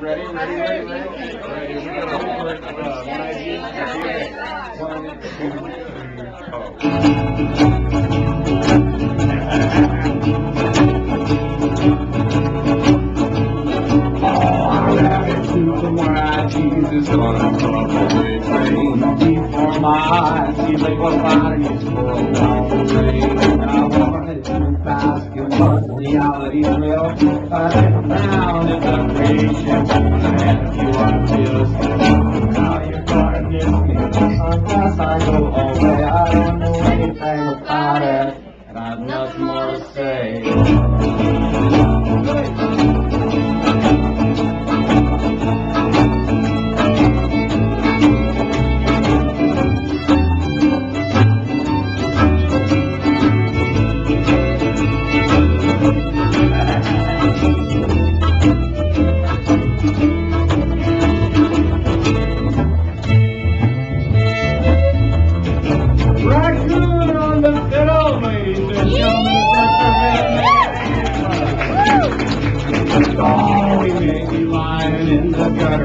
Ready, ready, ready, ready? All right, here we go. Uh, one Before my eyes, he lay body for a long train I to fast, it was reality real I've nothing more to say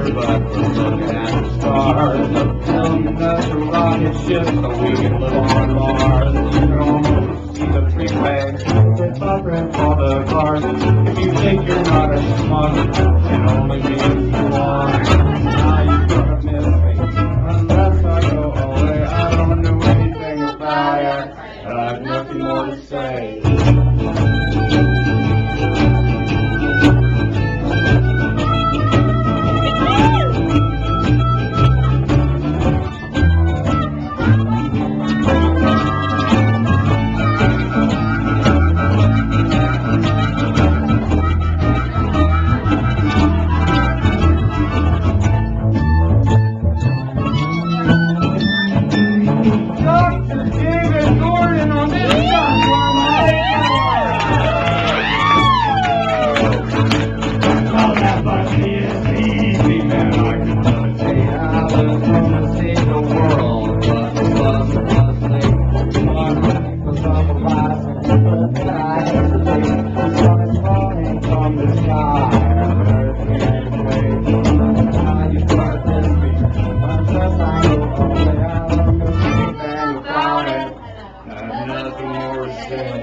but we're looking at the stars. I'm telling you that's a rocket ship, so we can live on Mars. You're almost see the freeway. It's up and for the cars. If you think you're not a smart, it only means you are. Now you're gonna miss me. Unless I go away, I don't know anything about it. I've nothing more to say. Mersin.